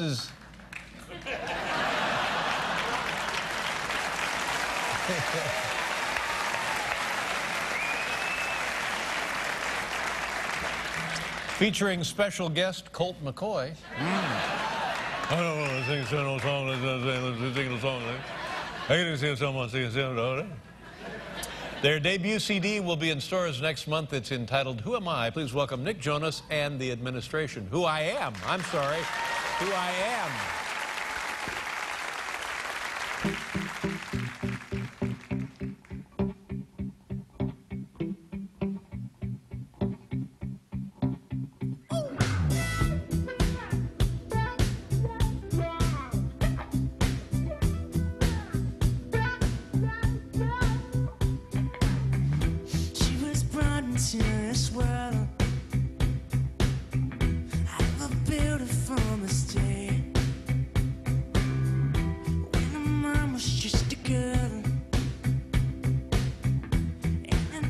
is featuring special guest Colt McCoy. I don't want to sing a song. Sing, a song. I can sing someone a song. Their debut CD will be in stores next month. It's entitled Who Am I? Please welcome Nick Jonas and the administration. Who I am. I'm sorry. Who I am.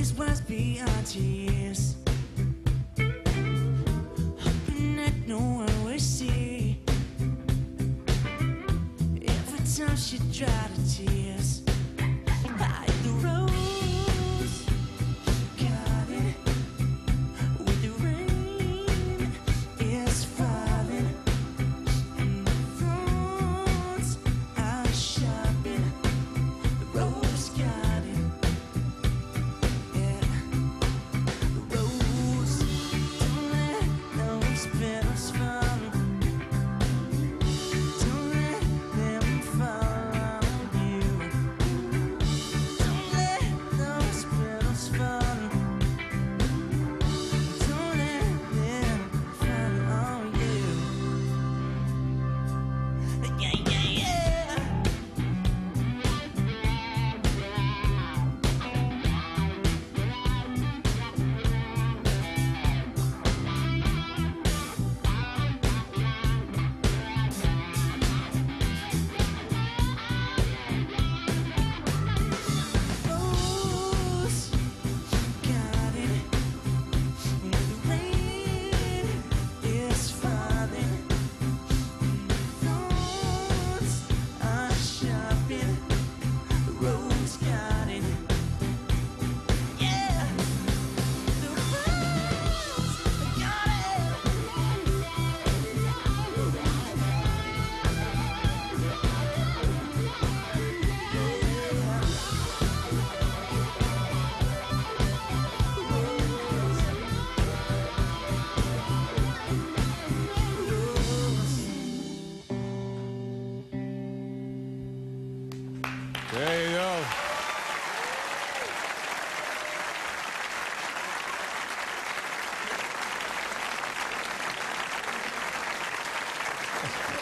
Always was beyond her years. Hoping that no one would see. Every time she dried her tears.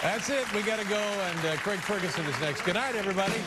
That's it. We got to go, and uh, Craig Ferguson is next. Good night, everybody.